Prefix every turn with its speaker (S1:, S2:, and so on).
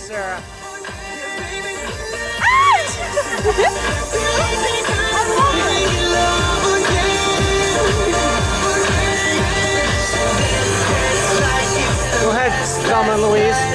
S1: Sarah. Go ahead, Thelma Louise.